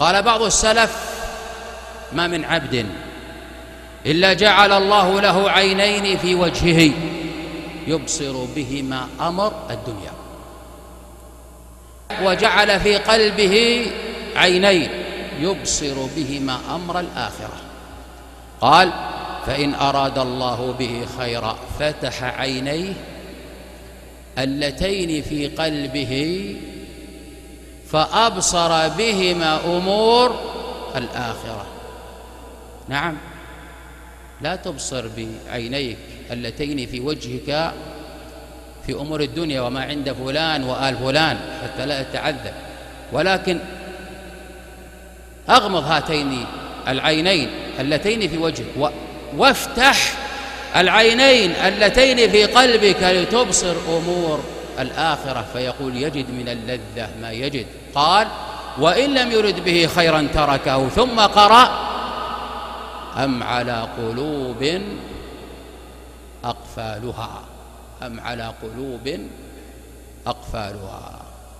قال بعض السلف ما من عبد إلا جعل الله له عينين في وجهه يبصر بهما أمر الدنيا. وجعل في قلبه عينين يبصر بهما أمر الآخرة. قال فإن أراد الله به خيرا فتح عينيه اللتين في قلبه فأبصر بهما أمور الآخرة. نعم. لا تبصر بعينيك اللتين في وجهك في أمور الدنيا وما عند فلان وآل فلان حتى لا تتعذب ولكن أغمض هاتين العينين اللتين في وجهك وافتح العينين اللتين في قلبك لتبصر أمور الآخرة فيقول يجد من اللذة ما يجد. قال وإن لم يرد به خيرا تركه ثم قرأ أم على قلوب أقفالها؟ أم على قلوب أقفالها؟